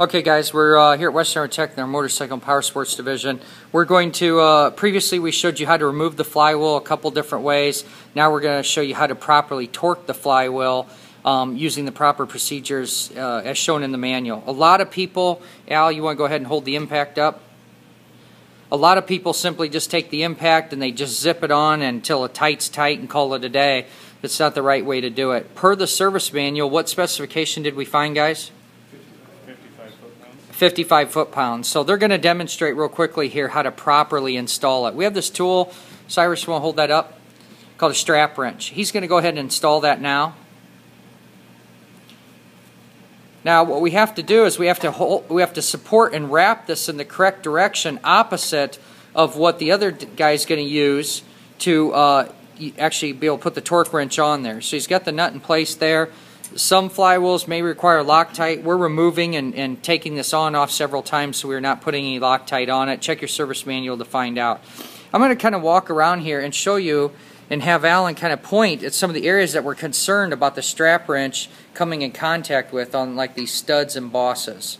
Okay guys, we're uh, here at Western Tech in our motorcycle and power sports division. We're going to, uh, previously we showed you how to remove the flywheel a couple different ways. Now we're going to show you how to properly torque the flywheel um, using the proper procedures uh, as shown in the manual. A lot of people, Al, you want to go ahead and hold the impact up? A lot of people simply just take the impact and they just zip it on until it tight's tight and call it a day. That's not the right way to do it. Per the service manual, what specification did we find, guys? 55 foot-pounds. So they're going to demonstrate real quickly here how to properly install it. We have this tool, Cyrus, will hold that up, called a strap wrench. He's going to go ahead and install that now. Now what we have to do is we have to hold, we have to support and wrap this in the correct direction opposite of what the other guy is going to use to uh, actually be able to put the torque wrench on there. So he's got the nut in place there. Some flywheels may require Loctite. We're removing and, and taking this on off several times so we're not putting any Loctite on it. Check your service manual to find out. I'm going to kind of walk around here and show you and have Alan kind of point at some of the areas that we're concerned about the strap wrench coming in contact with on like these studs and bosses.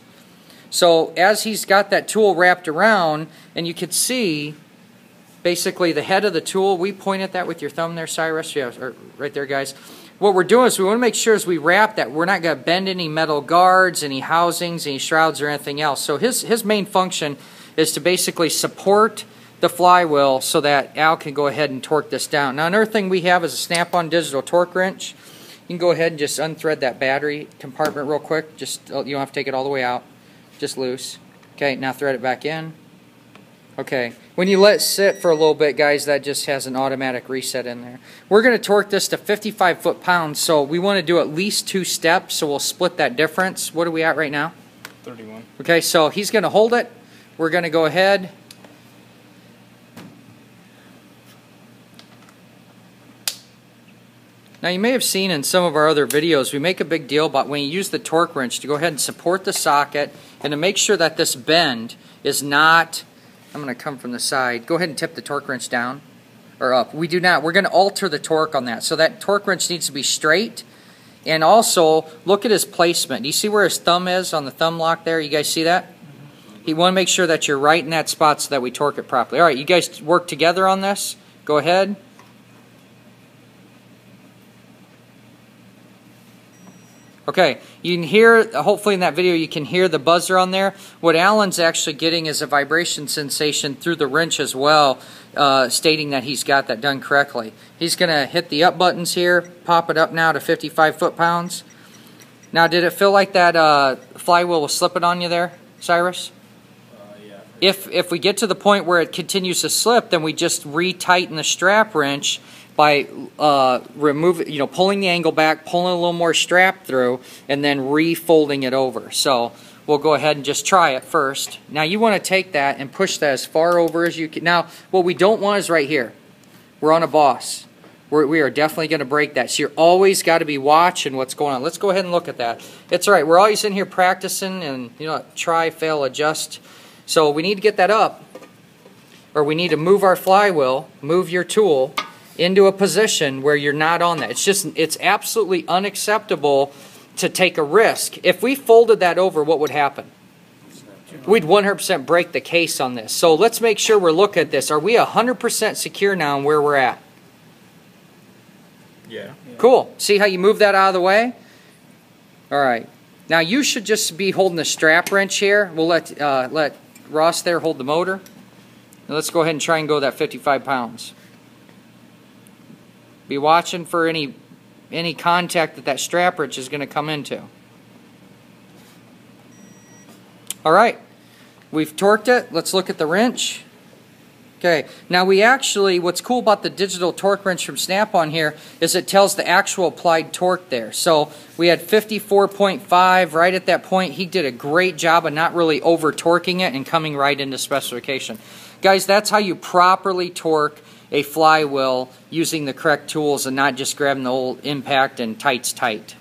So as he's got that tool wrapped around and you can see basically the head of the tool, we point at that with your thumb there, Cyrus, yeah, right there guys what we're doing is we want to make sure as we wrap that we're not going to bend any metal guards, any housings, any shrouds, or anything else. So his, his main function is to basically support the flywheel so that Al can go ahead and torque this down. Now another thing we have is a snap-on digital torque wrench. You can go ahead and just unthread that battery compartment real quick. Just You don't have to take it all the way out. Just loose. Okay, now thread it back in. Okay, when you let it sit for a little bit, guys, that just has an automatic reset in there. We're going to torque this to 55 foot-pounds, so we want to do at least two steps, so we'll split that difference. What are we at right now? 31. Okay, so he's going to hold it. We're going to go ahead. Now you may have seen in some of our other videos, we make a big deal about when you use the torque wrench to go ahead and support the socket and to make sure that this bend is not I'm going to come from the side. Go ahead and tip the torque wrench down or up. We do not. We're going to alter the torque on that. So that torque wrench needs to be straight. And also, look at his placement. Do you see where his thumb is on the thumb lock there? You guys see that? You want to make sure that you're right in that spot so that we torque it properly. All right, you guys work together on this. Go ahead. Okay, you can hear, hopefully in that video you can hear the buzzer on there. What Alan's actually getting is a vibration sensation through the wrench as well, uh, stating that he's got that done correctly. He's going to hit the up buttons here, pop it up now to 55 foot-pounds. Now, did it feel like that uh, flywheel was slipping on you there, Cyrus? If, if we get to the point where it continues to slip, then we just retighten the strap wrench by uh, removing, you know, pulling the angle back, pulling a little more strap through, and then refolding it over. So we'll go ahead and just try it first. Now you want to take that and push that as far over as you can. Now what we don't want is right here. We're on a boss. We're, we are definitely going to break that. So you're always got to be watching what's going on. Let's go ahead and look at that. It's all right. We're always in here practicing and, you know, try, fail, adjust. So we need to get that up. Or we need to move our flywheel, move your tool, into a position where you're not on that. It's just, it's absolutely unacceptable to take a risk. If we folded that over, what would happen? We'd 100% break the case on this. So let's make sure we're looking at this. Are we 100% secure now on where we're at? Yeah. Cool. See how you move that out of the way? All right. Now you should just be holding the strap wrench here. We'll let, uh, let Ross there hold the motor. Now let's go ahead and try and go that 55 pounds. Be watching for any any contact that that strap wrench is going to come into. All right, we've torqued it. Let's look at the wrench. Okay, now we actually, what's cool about the digital torque wrench from Snap-on here is it tells the actual applied torque there. So we had 54.5 right at that point. He did a great job of not really over torquing it and coming right into specification. Guys, that's how you properly torque a flywheel using the correct tools and not just grabbing the old impact and tight's tight.